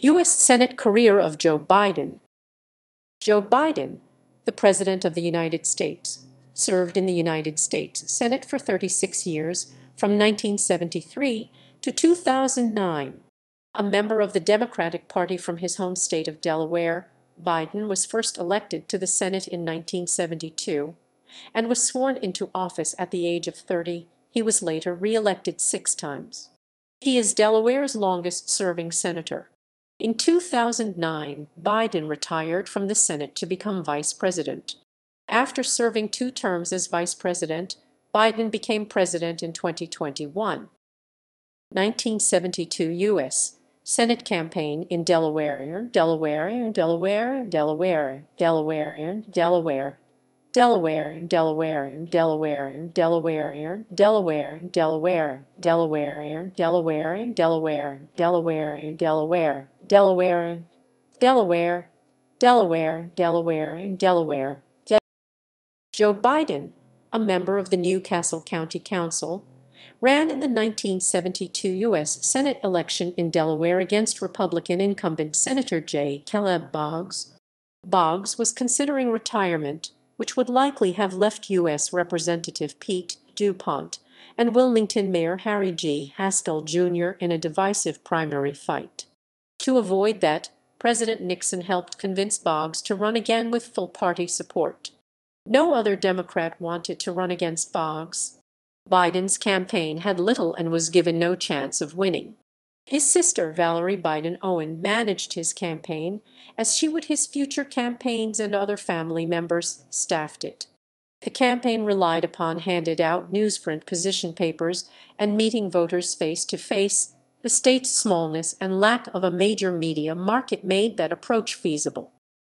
U.S. Senate career of Joe Biden Joe Biden, the President of the United States, served in the United States Senate for 36 years, from 1973 to 2009. A member of the Democratic Party from his home state of Delaware, Biden was first elected to the Senate in 1972 and was sworn into office at the age of 30. He was later re-elected six times. He is Delaware's longest-serving senator. In 2009, Biden retired from the Senate to become vice president. After serving two terms as vice president, Biden became president in 2021. 1972 U.S. Senate campaign in Delaware, Delaware, Delaware, Delaware, Delaware, Delaware, Delaware, Delaware, Delaware, Delaware, Delaware, Delaware, Delaware, Delaware, Delaware, Delaware, Delaware, Delaware, Delaware, Delaware, Delaware, Delaware. Joe Biden, a member of the New Castle County Council, ran in the 1972 U.S. Senate election in Delaware against Republican incumbent Senator J. Caleb Boggs. Boggs was considering retirement which would likely have left U.S. Representative Pete DuPont and Wilmington Mayor Harry G. Haskell Jr. in a divisive primary fight. To avoid that, President Nixon helped convince Boggs to run again with full party support. No other Democrat wanted to run against Boggs. Biden's campaign had little and was given no chance of winning. His sister, Valerie Biden Owen, managed his campaign, as she would his future campaigns and other family members staffed it. The campaign relied upon handed-out newsprint position papers and meeting voters face to face. The state's smallness and lack of a major media market made that approach feasible.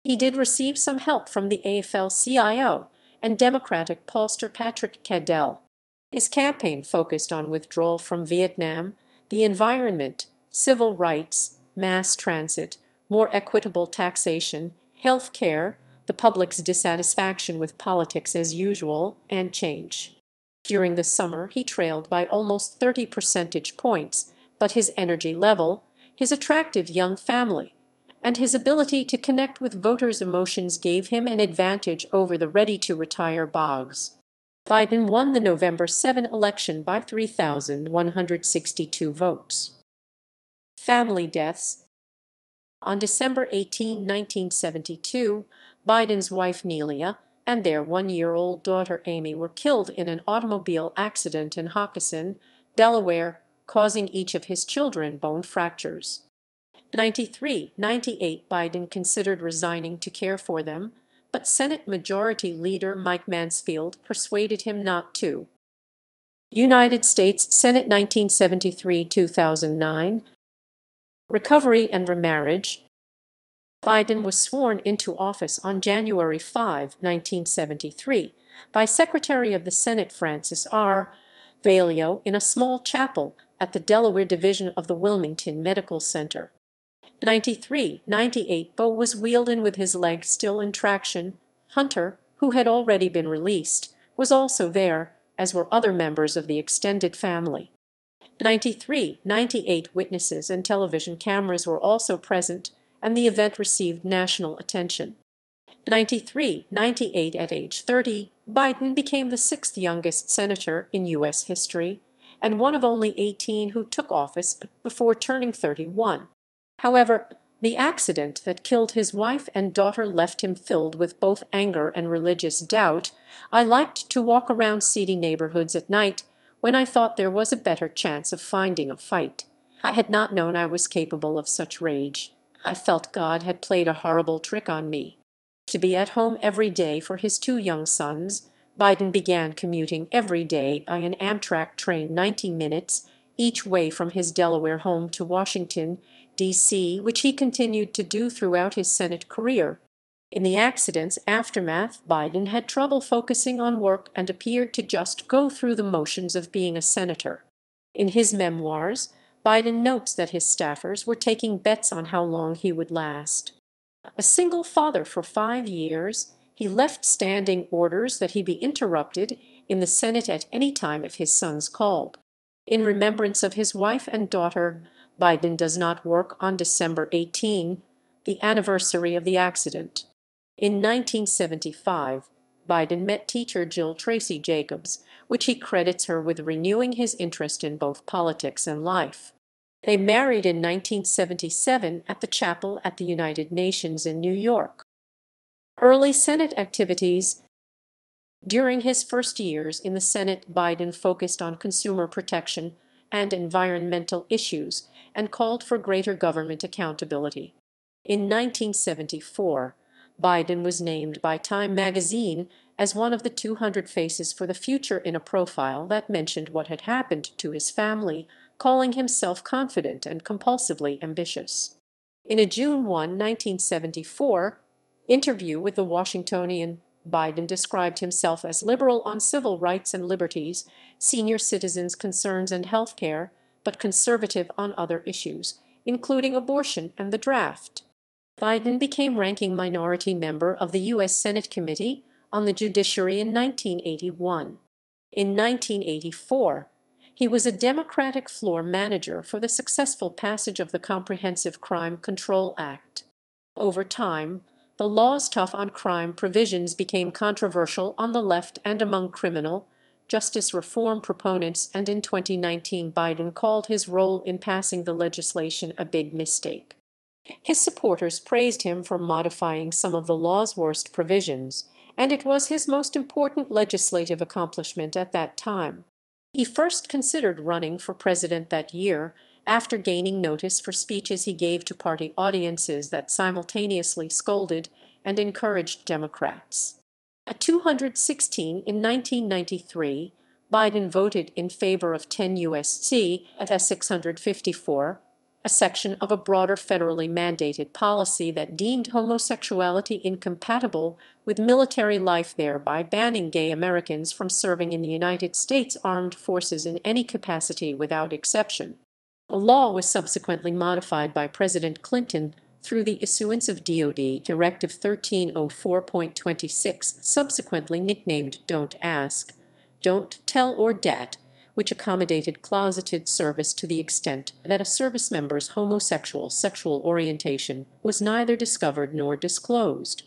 He did receive some help from the AFL-CIO and Democratic pollster Patrick Caddell. His campaign focused on withdrawal from Vietnam, the environment, civil rights, mass transit, more equitable taxation, health care, the public's dissatisfaction with politics as usual, and change. During the summer he trailed by almost 30 percentage points, but his energy level, his attractive young family, and his ability to connect with voters' emotions gave him an advantage over the ready-to-retire Boggs. Biden won the November 7 election by 3,162 votes. Family deaths On December 18, 1972, Biden's wife Neilia and their one-year-old daughter Amy were killed in an automobile accident in Hockessin, Delaware, causing each of his children bone fractures. 93, 98 Biden considered resigning to care for them, but Senate Majority Leader Mike Mansfield persuaded him not to. United States Senate 1973-2009 Recovery and remarriage Biden was sworn into office on January 5, 1973, by Secretary of the Senate Francis R. Valeo in a small chapel at the Delaware Division of the Wilmington Medical Center. 93, 98 Bo was wheeled in with his leg still in traction. Hunter, who had already been released, was also there, as were other members of the extended family. 93, 98 witnesses and television cameras were also present, and the event received national attention. 93, 98 At age 30, Biden became the sixth youngest senator in U.S. history, and one of only 18 who took office before turning 31. However, the accident that killed his wife and daughter left him filled with both anger and religious doubt. I liked to walk around seedy neighborhoods at night when I thought there was a better chance of finding a fight. I had not known I was capable of such rage. I felt God had played a horrible trick on me. To be at home every day for his two young sons, Biden began commuting every day by an Amtrak train 90 minutes each way from his Delaware home to Washington, D.C., which he continued to do throughout his Senate career. In the accident's aftermath, Biden had trouble focusing on work and appeared to just go through the motions of being a senator. In his memoirs, Biden notes that his staffers were taking bets on how long he would last. A single father for five years, he left standing orders that he be interrupted in the Senate at any time if his sons called. In remembrance of his wife and daughter, Biden does not work on December 18, the anniversary of the accident. In 1975, Biden met teacher Jill Tracy Jacobs, which he credits her with renewing his interest in both politics and life. They married in 1977 at the chapel at the United Nations in New York. Early Senate activities During his first years in the Senate, Biden focused on consumer protection and environmental issues and called for greater government accountability. In 1974, Biden was named by Time magazine as one of the 200 faces for the future in a profile that mentioned what had happened to his family, calling him self-confident and compulsively ambitious. In a June 1, 1974, interview with the Washingtonian, Biden described himself as liberal on civil rights and liberties, senior citizens' concerns and health care, but conservative on other issues, including abortion and the draft. Biden became ranking minority member of the U.S. Senate Committee on the Judiciary in 1981. In 1984, he was a Democratic floor manager for the successful passage of the Comprehensive Crime Control Act. Over time, the law's tough on crime provisions became controversial on the left and among criminal justice reform proponents and in 2019 Biden called his role in passing the legislation a big mistake. His supporters praised him for modifying some of the law's worst provisions, and it was his most important legislative accomplishment at that time. He first considered running for president that year after gaining notice for speeches he gave to party audiences that simultaneously scolded and encouraged Democrats. At 216 in 1993, Biden voted in favor of 10 U.S.C. at 654 a section of a broader federally mandated policy that deemed homosexuality incompatible with military life thereby banning gay Americans from serving in the United States Armed Forces in any capacity without exception. The law was subsequently modified by President Clinton through the issuance of DoD Directive 1304.26, subsequently nicknamed Don't Ask, Don't Tell or DAT, which accommodated closeted service to the extent that a service member's homosexual sexual orientation was neither discovered nor disclosed.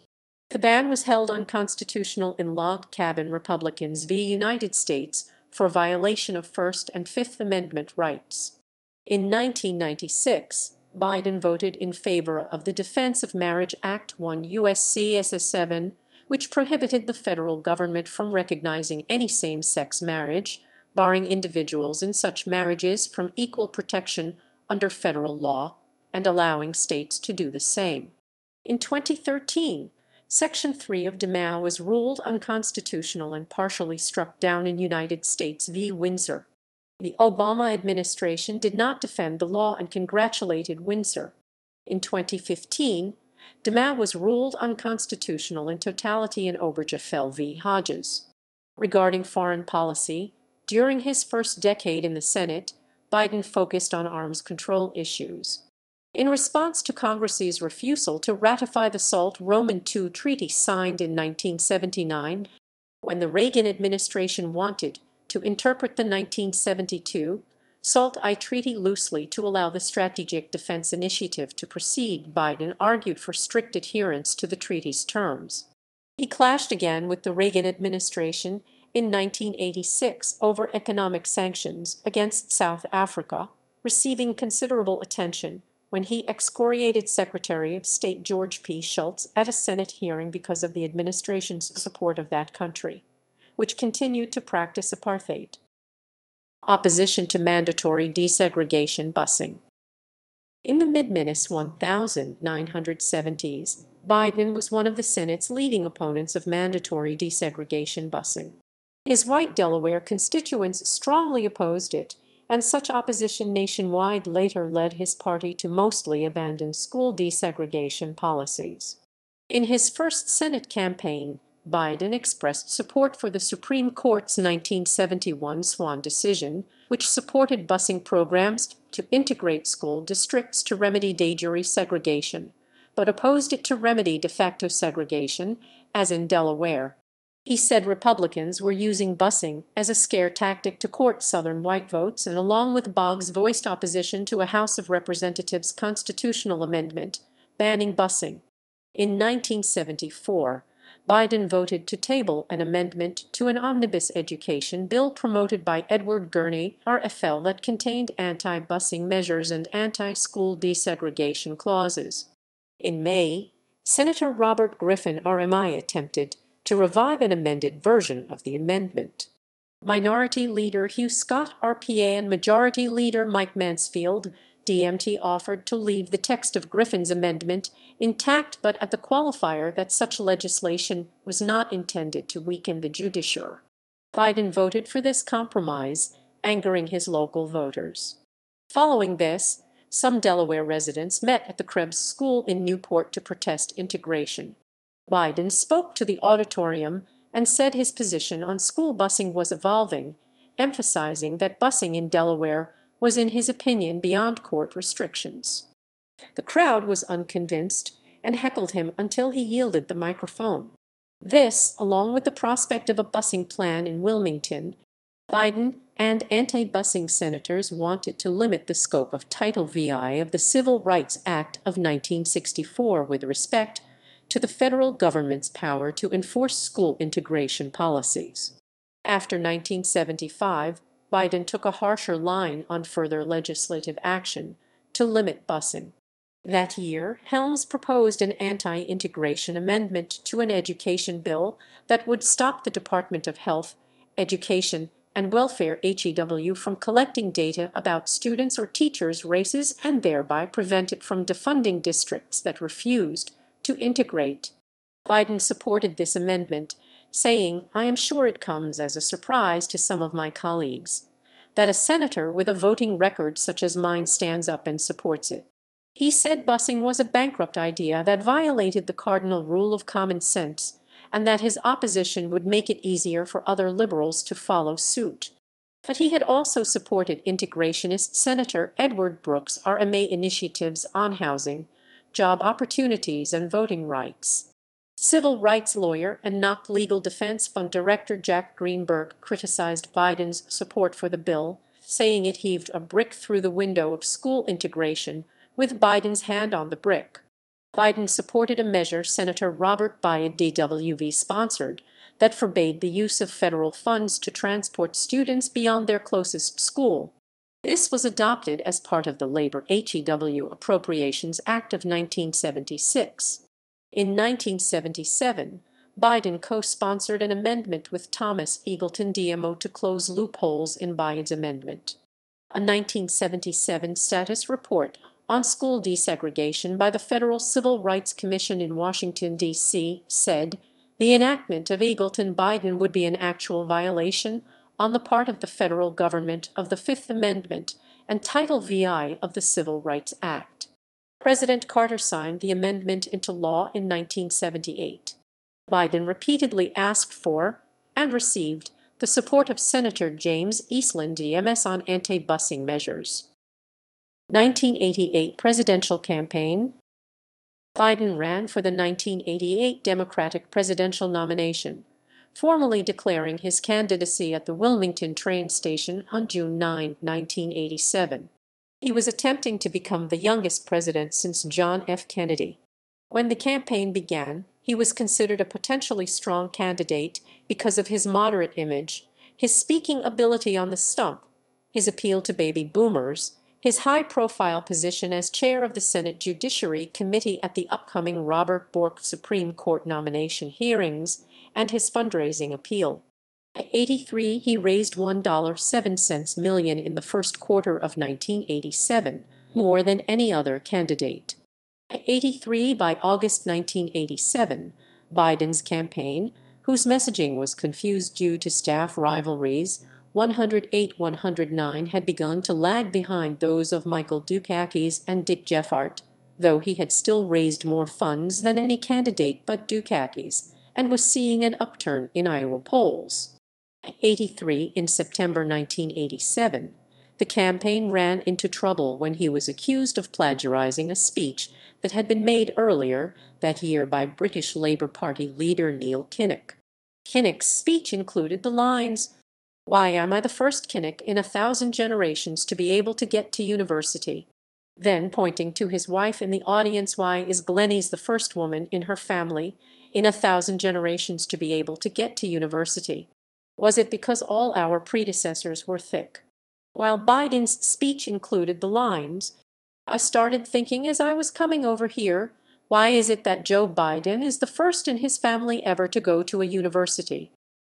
The ban was held unconstitutional in log cabin Republicans v. United States for violation of First and Fifth Amendment rights. In 1996, Biden voted in favor of the Defense of Marriage Act 1 U.S.C. SS 7, which prohibited the federal government from recognizing any same-sex marriage, barring individuals in such marriages from equal protection under federal law and allowing states to do the same. In 2013, Section 3 of DMA was ruled unconstitutional and partially struck down in United States v. Windsor. The Obama administration did not defend the law and congratulated Windsor. In 2015, DMA was ruled unconstitutional in totality in Obergefell v. Hodges. Regarding foreign policy, during his first decade in the Senate, Biden focused on arms control issues. In response to Congress's refusal to ratify the SALT-Roman II treaty signed in 1979, when the Reagan administration wanted to interpret the 1972 SALT-I treaty loosely to allow the Strategic Defense Initiative to proceed, Biden argued for strict adherence to the treaty's terms. He clashed again with the Reagan administration in 1986 over economic sanctions against South Africa, receiving considerable attention when he excoriated Secretary of State George P. Shultz at a Senate hearing because of the administration's support of that country, which continued to practice apartheid. Opposition to mandatory desegregation busing. In the mid-Minus 1970s, Biden was one of the Senate's leading opponents of mandatory desegregation busing. His white Delaware constituents strongly opposed it, and such opposition nationwide later led his party to mostly abandon school desegregation policies. In his first Senate campaign, Biden expressed support for the Supreme Court's 1971 Swann decision, which supported busing programs to integrate school districts to remedy de jure segregation, but opposed it to remedy de facto segregation, as in Delaware. He said Republicans were using busing as a scare tactic to court Southern white votes and along with Boggs voiced opposition to a House of Representatives constitutional amendment banning busing. In 1974, Biden voted to table an amendment to an omnibus education bill promoted by Edward Gurney, RFL, that contained anti-busing measures and anti-school desegregation clauses. In May, Senator Robert Griffin RMI attempted to revive an amended version of the amendment. Minority Leader Hugh Scott, RPA, and Majority Leader Mike Mansfield, DMT, offered to leave the text of Griffin's amendment intact but at the qualifier that such legislation was not intended to weaken the judiciary. Biden voted for this compromise, angering his local voters. Following this, some Delaware residents met at the Krebs School in Newport to protest integration. Biden spoke to the auditorium and said his position on school busing was evolving, emphasizing that busing in Delaware was in his opinion beyond court restrictions. The crowd was unconvinced and heckled him until he yielded the microphone. This, along with the prospect of a busing plan in Wilmington, Biden and anti-busing senators wanted to limit the scope of Title VI of the Civil Rights Act of 1964 with respect to the federal government's power to enforce school integration policies. After 1975, Biden took a harsher line on further legislative action to limit busing. That year, Helms proposed an anti-integration amendment to an education bill that would stop the Department of Health, Education, and Welfare HEW from collecting data about students' or teachers' races and thereby prevent it from defunding districts that refused to integrate. Biden supported this amendment, saying, I am sure it comes as a surprise to some of my colleagues that a senator with a voting record such as mine stands up and supports it. He said busing was a bankrupt idea that violated the cardinal rule of common sense and that his opposition would make it easier for other liberals to follow suit. But he had also supported integrationist Senator Edward Brooke's RMA initiatives on housing, job opportunities, and voting rights. Civil rights lawyer and NAACP Legal Defense Fund Director Jack Greenberg criticized Biden's support for the bill, saying it heaved a brick through the window of school integration with Biden's hand on the brick. Biden supported a measure Senator Robert Byrd DWV sponsored that forbade the use of federal funds to transport students beyond their closest school. This was adopted as part of the Labor HEW Appropriations Act of 1976. In 1977, Biden co-sponsored an amendment with Thomas Eagleton DMO to close loopholes in Biden's amendment. A 1977 status report on school desegregation by the Federal Civil Rights Commission in Washington, D.C., said the enactment of Eagleton-Biden would be an actual violation on the part of the federal government of the Fifth Amendment and Title VI of the Civil Rights Act. President Carter signed the amendment into law in 1978. Biden repeatedly asked for and received the support of Senator James Eastland DMS on anti-busing measures. 1988 presidential campaign Biden ran for the 1988 Democratic presidential nomination formally declaring his candidacy at the Wilmington train station on June 9, 1987. He was attempting to become the youngest president since John F. Kennedy. When the campaign began, he was considered a potentially strong candidate because of his moderate image, his speaking ability on the stump, his appeal to baby boomers, his high-profile position as chair of the Senate Judiciary Committee at the upcoming Robert Bork Supreme Court nomination hearings, and his fundraising appeal. At 83, he raised $1.07 million in the first quarter of 1987, more than any other candidate. At 83, by August 1987, Biden's campaign, whose messaging was confused due to staff rivalries, 108-109 had begun to lag behind those of Michael Dukakis and Dick Gephardt, though he had still raised more funds than any candidate but Dukakis, and was seeing an upturn in Iowa polls. 83 in September 1987, the campaign ran into trouble when he was accused of plagiarizing a speech that had been made earlier that year by British Labour Party leader Neil Kinnock. Kinnock's speech included the lines, Why am I the first Kinnock in a thousand generations to be able to get to university? Then pointing to his wife in the audience, Why is Glenys the first woman in her family in a thousand generations to be able to get to university? Was it because all our predecessors were thick? While Biden's speech included the lines, I started thinking as I was coming over here, why is it that Joe Biden is the first in his family ever to go to a university?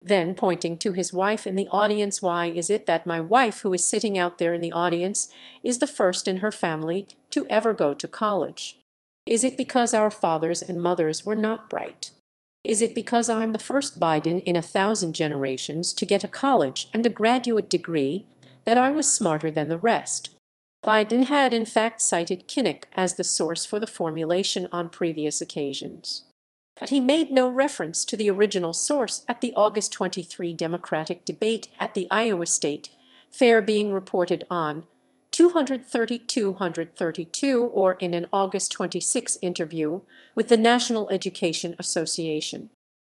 Then pointing to his wife in the audience, why is it that my wife, who is sitting out there in the audience, is the first in her family to ever go to college? Is it because our fathers and mothers were not bright? Is it because I'm the first Biden in a thousand generations to get a college and a graduate degree that I was smarter than the rest? Biden had in fact cited Kinnock as the source for the formulation on previous occasions. But he made no reference to the original source at the August 23 Democratic debate at the Iowa State Fair being reported on 230-232 or in an August 26 interview with the National Education Association.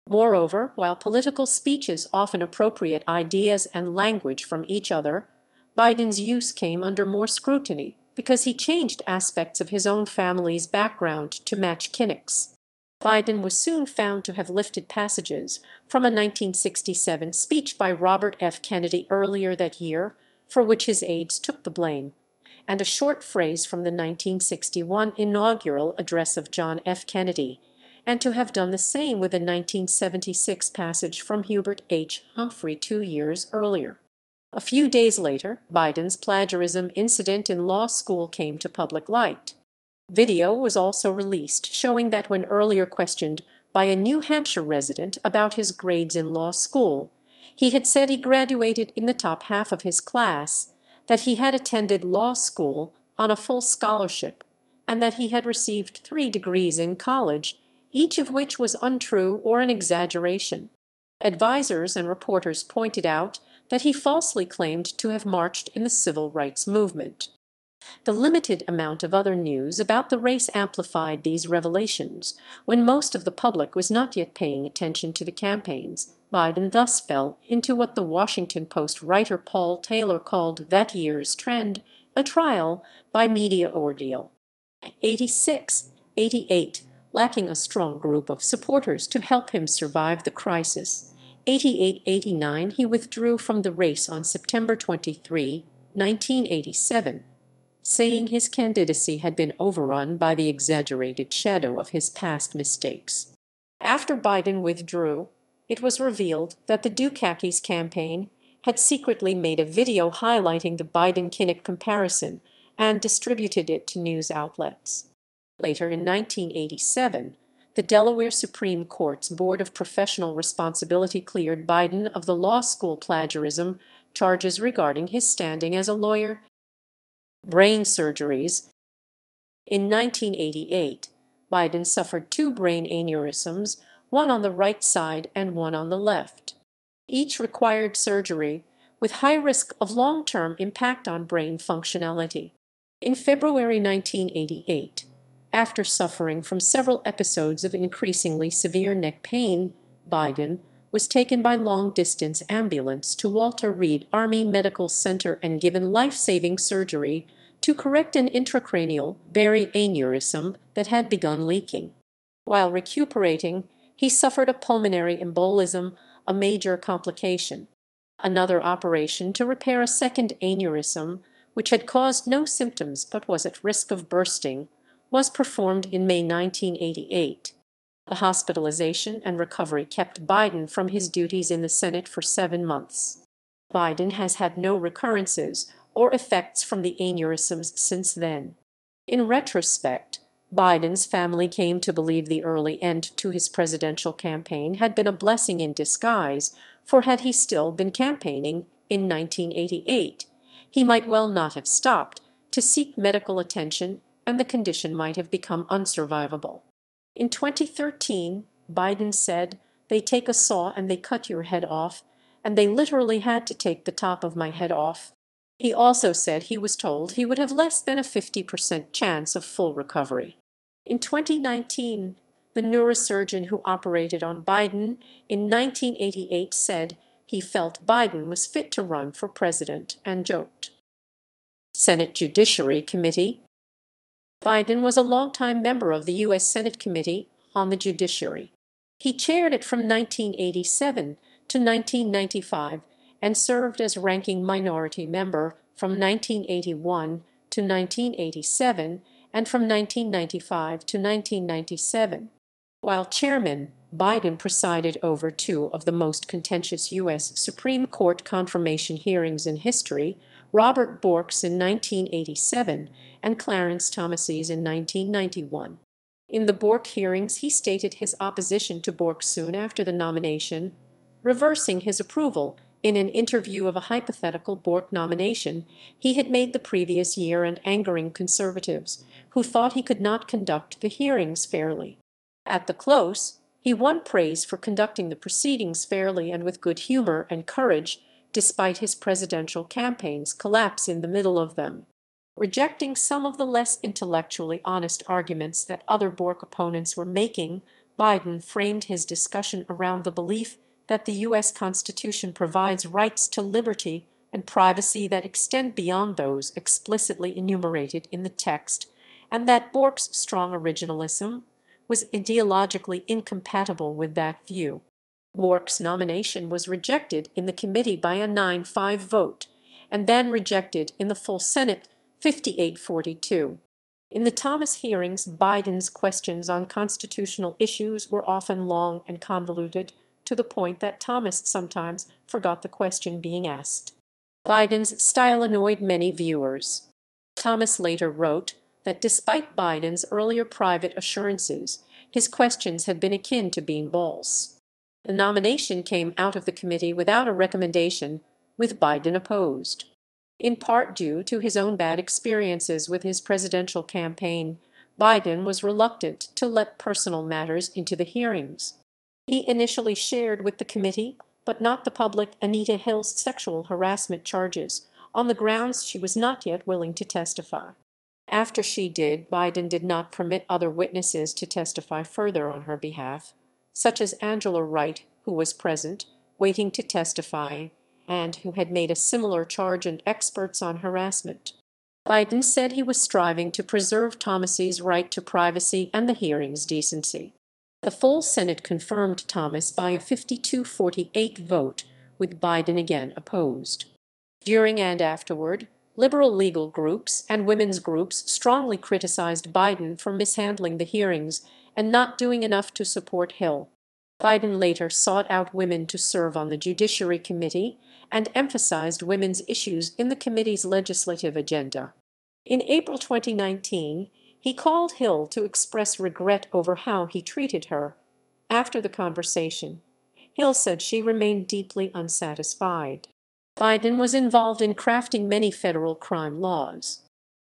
Moreover, while political speeches often appropriate ideas and language from each other, Biden's use came under more scrutiny because he changed aspects of his own family's background to match Kinnock's. Biden was soon found to have lifted passages from a 1967 speech by Robert F. Kennedy earlier that year, for which his aides took the blame, and a short phrase from the 1961 inaugural address of John F. Kennedy, and to have done the same with a 1976 passage from Hubert H. Humphrey two years earlier. A few days later, Biden's plagiarism incident in law school came to public light. Video was also released showing that when earlier questioned by a New Hampshire resident about his grades in law school, he had said he graduated in the top half of his class, that he had attended law school on a full scholarship, and that he had received three degrees in college, each of which was untrue or an exaggeration. Advisers and reporters pointed out that he falsely claimed to have marched in the civil rights movement. The limited amount of other news about the race amplified these revelations. When most of the public was not yet paying attention to the campaigns, Biden thus fell into what the Washington Post writer Paul Taylor called that year's trend, a trial by media ordeal. 86, 88, lacking a strong group of supporters to help him survive the crisis. 88-89 he withdrew from the race on September 23, 1987, saying his candidacy had been overrun by the exaggerated shadow of his past mistakes. After Biden withdrew, it was revealed that the Dukakis campaign had secretly made a video highlighting the Biden-Kinnock comparison and distributed it to news outlets. Later in 1987, the Delaware Supreme Court's Board of Professional Responsibility cleared Biden of the law school plagiarism charges regarding his standing as a lawyer. Brain surgeries. In 1988, Biden suffered two brain aneurysms, one on the right side and one on the left. Each required surgery, with high risk of long-term impact on brain functionality. In February 1988, after suffering from several episodes of increasingly severe neck pain, Biden was taken by long-distance ambulance to Walter Reed Army Medical Center and given life-saving surgery to correct an intracranial berry aneurysm that had begun leaking. While recuperating, he suffered a pulmonary embolism, a major complication. Another operation to repair a second aneurysm, which had caused no symptoms but was at risk of bursting, was performed in May 1988. The hospitalization and recovery kept Biden from his duties in the Senate for seven months. Biden has had no recurrences or effects from the aneurysms since then. In retrospect, Biden's family came to believe the early end to his presidential campaign had been a blessing in disguise, for had he still been campaigning in 1988, he might well not have stopped to seek medical attention and the condition might have become unsurvivable. In 2013, Biden said, they take a saw and they cut your head off, and they literally had to take the top of my head off. He also said he was told he would have less than a 50% chance of full recovery. In 2019, the neurosurgeon who operated on Biden in 1988, said he felt Biden was fit to run for president and joked. Senate Judiciary Committee Biden was a longtime member of the U.S. Senate Committee on the Judiciary. He chaired it from 1987 to 1995 and served as ranking minority member from 1981 to 1987 and from 1995 to 1997. While chairman, Biden presided over two of the most contentious U.S. Supreme Court confirmation hearings in history, Robert Bork's in 1987 and Clarence Thomas's in 1991. In the Bork hearings, he stated his opposition to Bork soon after the nomination, reversing his approval in an interview of a hypothetical Bork nomination he had made the previous year and angering conservatives, who thought he could not conduct the hearings fairly. At the close, he won praise for conducting the proceedings fairly and with good humor and courage, despite his presidential campaign's collapse in the middle of them. Rejecting some of the less intellectually honest arguments that other Bork opponents were making, Biden framed his discussion around the belief that the U.S. Constitution provides rights to liberty and privacy that extend beyond those explicitly enumerated in the text, and that Bork's strong originalism was ideologically incompatible with that view. Bork's nomination was rejected in the committee by a 9-5 vote, and then rejected in the full Senate 58-42. In the Thomas hearings, Biden's questions on constitutional issues were often long and convoluted, to the point that Thomas sometimes forgot the question being asked. Biden's style annoyed many viewers. Thomas later wrote that despite Biden's earlier private assurances, his questions had been akin to being balls. The nomination came out of the committee without a recommendation, with Biden opposed. In part due to his own bad experiences with his presidential campaign, Biden was reluctant to let personal matters into the hearings. He initially shared with the committee, but not the public, Anita Hill's sexual harassment charges, on the grounds she was not yet willing to testify. After she did, Biden did not permit other witnesses to testify further on her behalf, such as Angela Wright, who was present, waiting to testify, and who had made a similar charge and experts on harassment. Biden said he was striving to preserve Thomas's right to privacy and the hearing's decency. The full Senate confirmed Thomas by a 52-48 vote, with Biden again opposed. During and afterward, liberal legal groups and women's groups strongly criticized Biden for mishandling the hearings and not doing enough to support Hill. Biden later sought out women to serve on the Judiciary Committee and emphasized women's issues in the committee's legislative agenda. In April 2019, he called Hill to express regret over how he treated her. After the conversation, Hill said she remained deeply unsatisfied. Biden was involved in crafting many federal crime laws.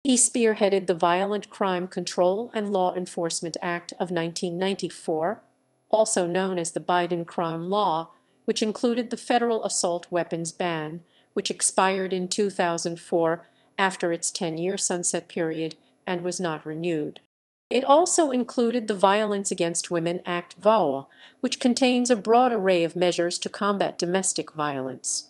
He spearheaded the Violent Crime Control and Law Enforcement Act of 1994, also known as the Biden Crime Law, which included the federal assault weapons ban, which expired in 2004 after its 10-year sunset period and was not renewed. It also included the Violence Against Women Act VAWA, which contains a broad array of measures to combat domestic violence.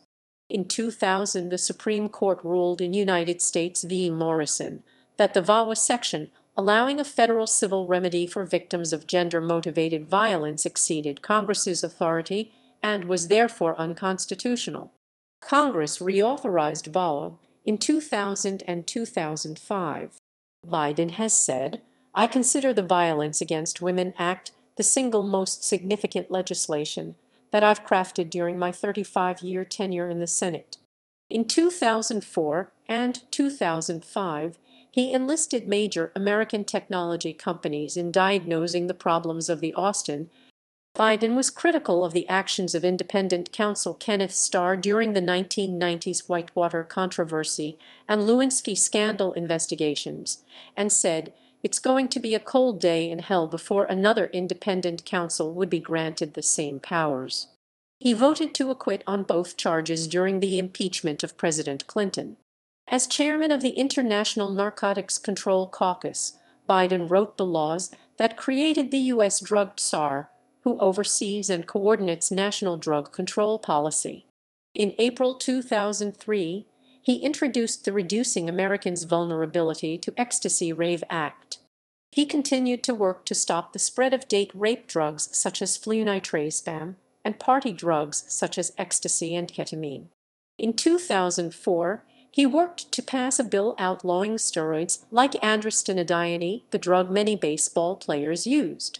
In 2000, the Supreme Court ruled in United States v. Morrison that the VAWA section allowing a federal civil remedy for victims of gender-motivated violence exceeded Congress's authority and was therefore unconstitutional. Congress reauthorized VAWA in 2000 and 2005. Biden has said, I consider the Violence Against Women Act the single most significant legislation that I've crafted during my 35-year tenure in the Senate. In 2004 and 2005, he enlisted major American technology companies in diagnosing the problems of the Austin Biden was critical of the actions of independent counsel Kenneth Starr during the 1990s Whitewater controversy and Lewinsky scandal investigations, and said, it's going to be a cold day in hell before another independent counsel would be granted the same powers. He voted to acquit on both charges during the impeachment of President Clinton. As chairman of the International Narcotics Control Caucus, Biden wrote the laws that created the U.S. drug czar, who oversees and coordinates national drug control policy. In April 2003, he introduced the Reducing Americans' Vulnerability to Ecstasy Rave Act. He continued to work to stop the spread of date rape drugs such as flunitrazepam and party drugs such as ecstasy and ketamine. In 2004, he worked to pass a bill outlawing steroids like androstenedione, the drug many baseball players used.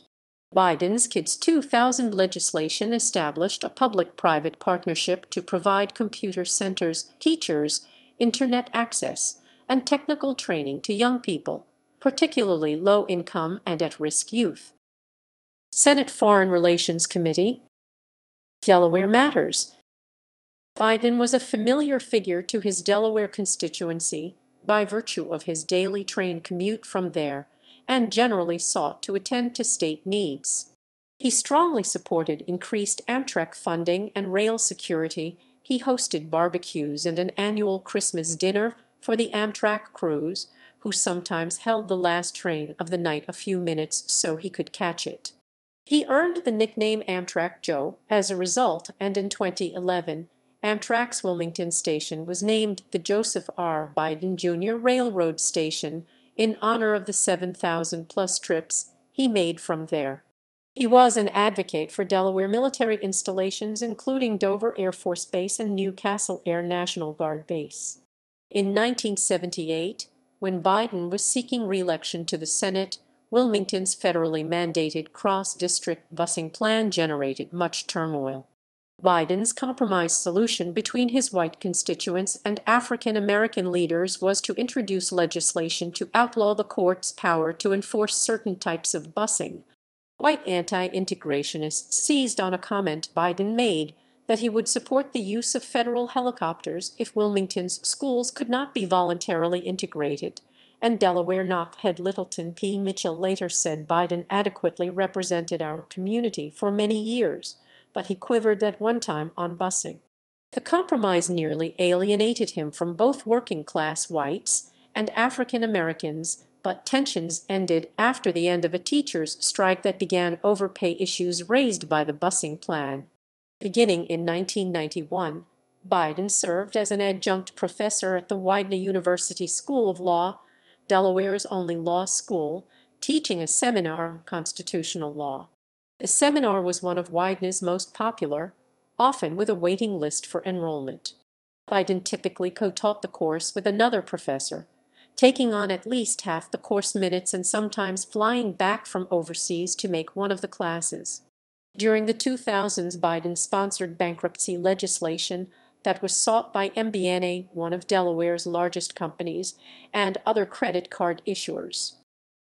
Biden's Kids 2000 legislation established a public-private partnership to provide computer centers, teachers, internet access, and technical training to young people, particularly low-income and at-risk youth. Senate Foreign Relations Committee Delaware Matters Biden was a familiar figure to his Delaware constituency by virtue of his daily train commute from there and generally sought to attend to state needs. He strongly supported increased Amtrak funding and rail security. He hosted barbecues and an annual Christmas dinner for the Amtrak crews, who sometimes held the last train of the night a few minutes so he could catch it. He earned the nickname Amtrak Joe as a result, and in 2011, Amtrak's Wilmington station was named the Joseph R. Biden Jr. Railroad Station in honor of the 7,000-plus trips he made from there. He was an advocate for Delaware military installations including Dover Air Force Base and Newcastle Air National Guard Base. In 1978, when Biden was seeking re-election to the Senate, Wilmington's federally mandated cross-district busing plan generated much turmoil. Biden's compromise solution between his white constituents and African American leaders was to introduce legislation to outlaw the court's power to enforce certain types of busing. White anti-integrationists seized on a comment Biden made that he would support the use of federal helicopters if Wilmington's schools could not be voluntarily integrated, and Delaware knockhead Littleton P. Mitchell later said Biden adequately represented our community for many years but he quivered at one time on busing. The compromise nearly alienated him from both working-class whites and African Americans, but tensions ended after the end of a teachers' strike that began over pay issues raised by the busing plan. Beginning in 1991, Biden served as an adjunct professor at the Widener University School of Law, Delaware's only law school, teaching a seminar on constitutional law. The seminar was one of Widener's most popular, often with a waiting list for enrollment. Biden typically co-taught the course with another professor, taking on at least half the course minutes and sometimes flying back from overseas to make one of the classes. During the 2000s Biden sponsored bankruptcy legislation that was sought by MBNA, one of Delaware's largest companies, and other credit card issuers.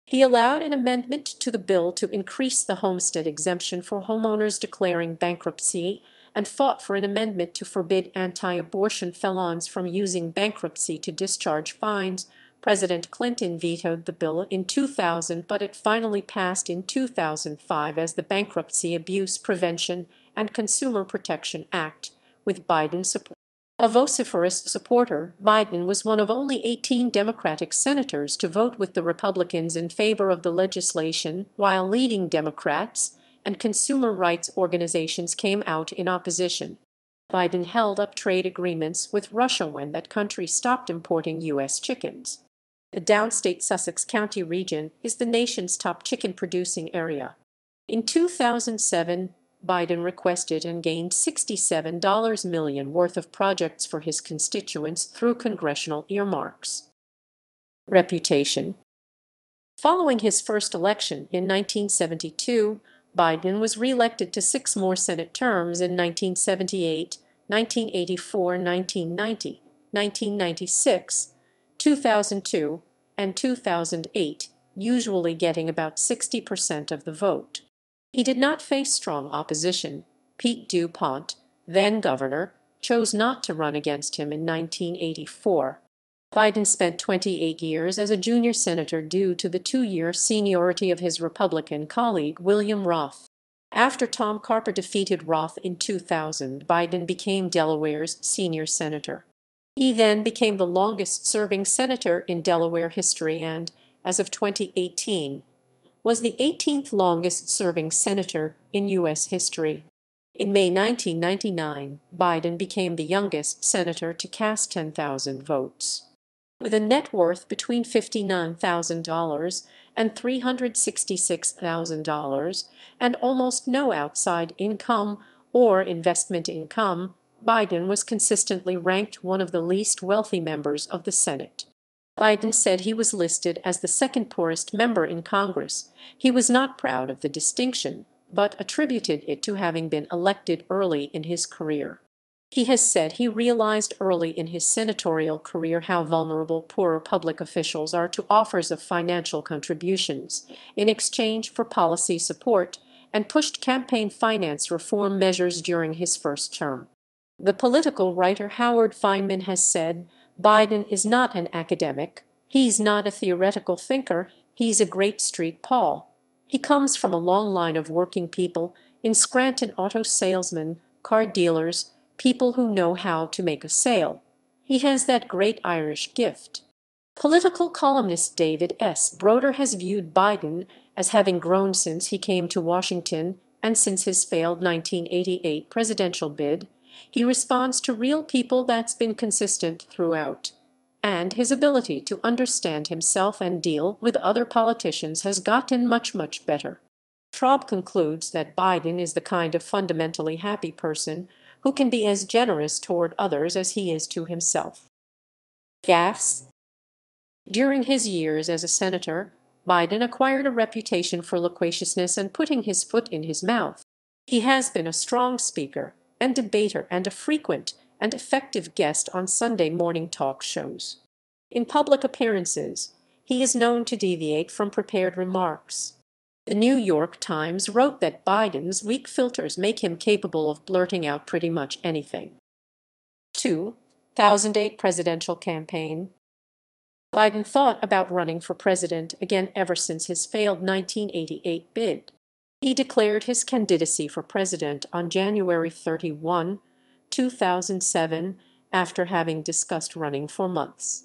He allowed an amendment to the bill to increase the homestead exemption for homeowners declaring bankruptcy and fought for an amendment to forbid anti-abortion felons from using bankruptcy to discharge fines. President Clinton vetoed the bill in 2000, but it finally passed in 2005 as the Bankruptcy Abuse Prevention and Consumer Protection Act, with Biden support. A vociferous supporter, Biden was one of only 18 Democratic senators to vote with the Republicans in favor of the legislation, while leading Democrats and consumer rights organizations came out in opposition. Biden held up trade agreements with Russia when that country stopped importing U.S. chickens. The downstate Sussex County region is the nation's top chicken-producing area. In 2007, Biden requested and gained $67 million worth of projects for his constituents through congressional earmarks. Reputation Following his first election in 1972, Biden was reelected to six more Senate terms in 1978, 1984, 1990, 1996, 2002, and 2008, usually getting about 60% of the vote. He did not face strong opposition. Pete DuPont, then governor, chose not to run against him in 1984. Biden spent 28 years as a junior senator due to the two-year seniority of his Republican colleague William Roth. After Tom Carper defeated Roth in 2000, Biden became Delaware's senior senator. He then became the longest-serving senator in Delaware history and, as of 2018, was the 18th longest-serving senator in U.S. history. In May 1999, Biden became the youngest senator to cast 10,000 votes. With a net worth between $59,000 and $366,000 and almost no outside income or investment income, Biden was consistently ranked one of the least wealthy members of the Senate. Biden said he was listed as the second poorest member in Congress. He was not proud of the distinction, but attributed it to having been elected early in his career. He has said he realized early in his senatorial career how vulnerable poorer public officials are to offers of financial contributions in exchange for policy support and pushed campaign finance reform measures during his first term. The political writer Howard Fineman has said Biden is not an academic, he's not a theoretical thinker, he's a great street pol. He comes from a long line of working people in Scranton auto salesmen, car dealers, people who know how to make a sale. He has that great Irish gift. Political columnist David S. Broder has viewed Biden as having grown since he came to Washington and since his failed 1988 presidential bid. He responds to real people that's been consistent throughout. And his ability to understand himself and deal with other politicians has gotten much, much better. Traub concludes that Biden is the kind of fundamentally happy person who can be as generous toward others as he is to himself. Gaffes During his years as a senator, Biden acquired a reputation for loquaciousness and putting his foot in his mouth. He has been a strong speaker and debater and a frequent and effective guest on Sunday morning talk shows. In public appearances, he is known to deviate from prepared remarks. The New York Times wrote that Biden's weak filters make him capable of blurting out pretty much anything. 2008 presidential campaign. Biden thought about running for president again ever since his failed 1988 bid. He declared his candidacy for president on January 31, 2007, after having discussed running for months.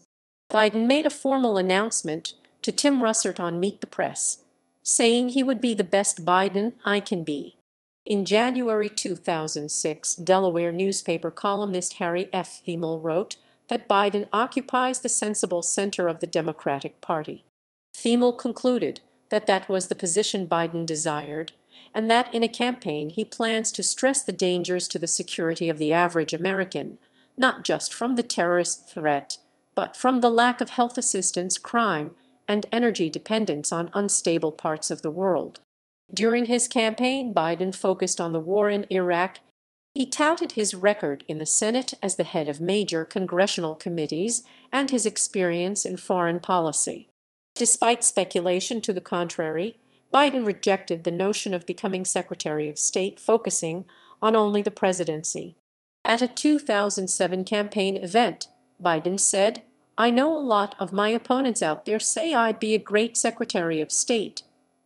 Biden made a formal announcement to Tim Russert on Meet the Press saying he would be the best Biden I can be. In January 2006, Delaware newspaper columnist Harry F. Themal wrote that Biden occupies the sensible center of the Democratic Party. Themal concluded that that was the position Biden desired, and that in a campaign he plans to stress the dangers to the security of the average American, not just from the terrorist threat, but from the lack of health assistance, crime, and energy dependence on unstable parts of the world. During his campaign, Biden focused on the war in Iraq. He touted his record in the Senate as the head of major congressional committees and his experience in foreign policy. Despite speculation to the contrary, Biden rejected the notion of becoming Secretary of State, focusing on only the presidency. At a 2007 campaign event, Biden said, I know a lot of my opponents out there say I'd be a great Secretary of State.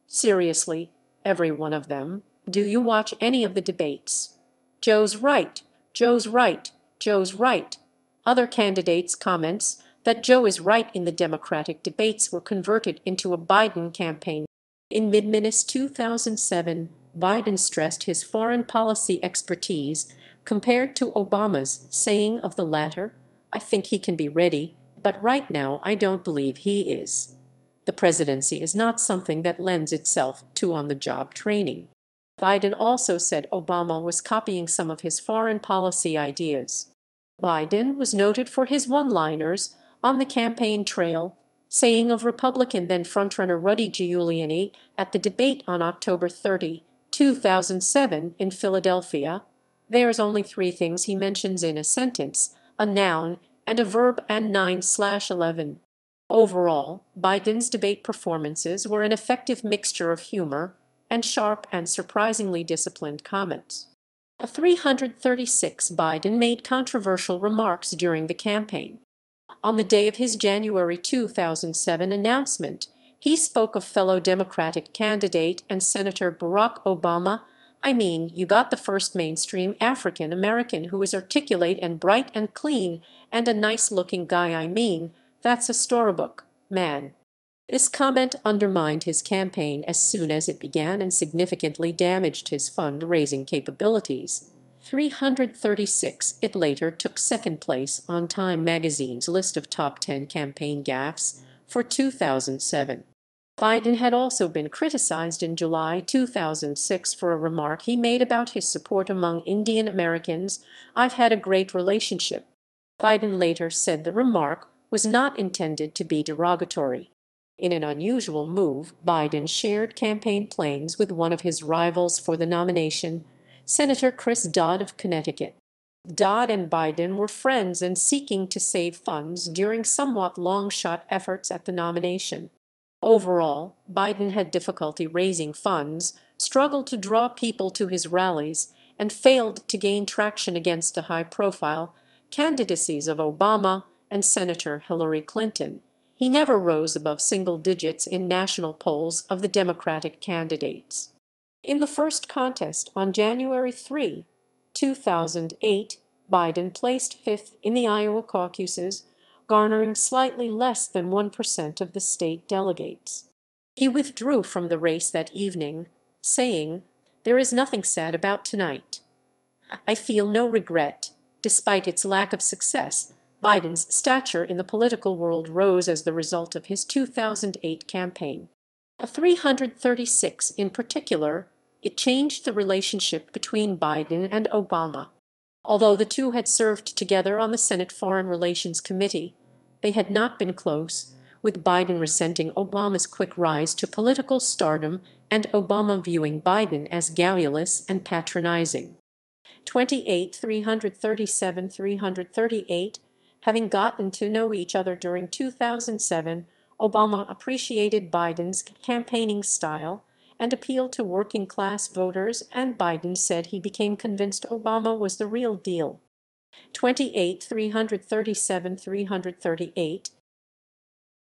Seriously, every one of them. Do you watch any of the debates? Joe's right, Joe's right, Joe's right. Other candidates' comments that Joe is right in the Democratic debates were converted into a Biden campaign. In mid-Minus 2007, Biden stressed his foreign policy expertise compared to Obama's, saying of the latter, I think he can be ready but right now I don't believe he is. The presidency is not something that lends itself to on-the-job training. Biden also said Obama was copying some of his foreign policy ideas. Biden was noted for his one-liners on the campaign trail, saying of Republican then frontrunner Rudy Giuliani at the debate on October 30, 2007 in Philadelphia, there's only three things he mentions in a sentence, a noun and a verb and 9 slash 11. Overall, Biden's debate performances were an effective mixture of humor and sharp and surprisingly disciplined comments. A 336 Biden made controversial remarks during the campaign. On the day of his January 2007 announcement, he spoke of fellow Democratic candidate and Senator Barack Obama I mean, you got the first mainstream African American who is articulate and bright and clean and a nice looking guy I mean, that's a storybook, man. This comment undermined his campaign as soon as it began and significantly damaged his fund-raising capabilities. 336 It later took second place on Time magazine's list of top 10 campaign gaffes for 2007. Biden had also been criticized in July 2006 for a remark he made about his support among Indian Americans, I've had a great relationship. Biden later said the remark was not intended to be derogatory. In an unusual move, Biden shared campaign planes with one of his rivals for the nomination, Senator Chris Dodd of Connecticut. Dodd and Biden were friends and seeking to save funds during somewhat long-shot efforts at the nomination. Overall, Biden had difficulty raising funds, struggled to draw people to his rallies, and failed to gain traction against the high-profile candidacies of Obama and Senator Hillary Clinton. He never rose above single digits in national polls of the Democratic candidates. In the first contest on January 3, 2008, Biden placed fifth in the Iowa caucuses, garnering slightly less than 1% of the state delegates. He withdrew from the race that evening, saying, There is nothing sad about tonight. I feel no regret, despite its lack of success, Biden's stature in the political world rose as the result of his 2008 campaign. A 336 in particular, it changed the relationship between Biden and Obama. Although the two had served together on the Senate Foreign Relations Committee, they had not been close, with Biden resenting Obama's quick rise to political stardom and Obama viewing Biden as garrulous and patronizing. 28 337 338 Having gotten to know each other during 2007, Obama appreciated Biden's campaigning style and appealed to working-class voters, and Biden said he became convinced Obama was the real deal. 28 337 338